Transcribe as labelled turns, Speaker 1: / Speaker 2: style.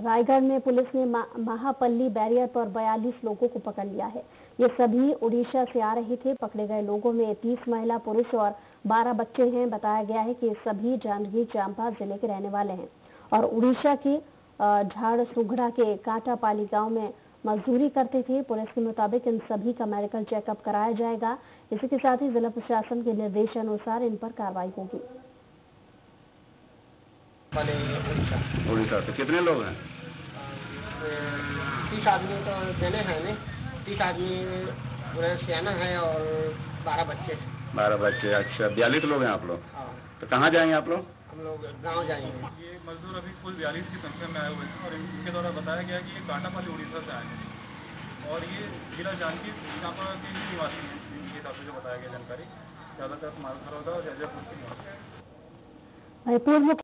Speaker 1: रायगढ़ में पुलिस ने महापल्ली बैरियर पर 42 लोगों को पकड़ लिया है। ये सभी उड़ीसा से आ रहे थे, पकड़े गए लोगों में 30 महिला पुरुष और 12 बच्चे हैं। बताया गया है कि ये सभी जांजगीर चांपा ज़िले के रहने वाले हैं। और उड़ीसा के झाड़ सुगड़ा के कांटापाली गाँव में मजदूरी करते थे। पुलिस के मुताबिक इन सभी का मेडिकल चेकअप कराया जाएगा। इसी के साथ ही जिला प्रशासन के निर्देशानुसार इन पर कार्रवाई होगी।
Speaker 2: उड़ीसा से कितने लोग हैं?
Speaker 3: तीस आदमी तो देने हैं ने। तीस आदमी पूरे सियाना है और बारह बच्चे
Speaker 2: बारह बच्चे अच्छा बयालीस लोग हैं आप लोग?
Speaker 3: हाँ।
Speaker 2: तो कहाँ जाएँगे आप लोग?
Speaker 3: हम लोग गाँव जाएँगे।
Speaker 4: ये मजदूर अभी कुल बयालीस की संख्या में आए हुए हैं और इनके द्वारा बताया गया कि ये कांटापाली उड़ीसा से आए हैं। और ये जिला जानकी चांपा के निवासी हैं इनके हिसाब से जो बताया गया जानकारी। ज़्यादातर मालखरौदा और जयजयपुर के निवासी हैं।
Speaker 1: पूर्व